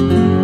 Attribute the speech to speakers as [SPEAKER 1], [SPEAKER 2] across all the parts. [SPEAKER 1] you.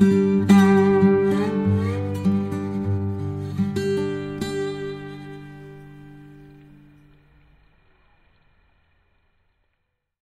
[SPEAKER 1] you.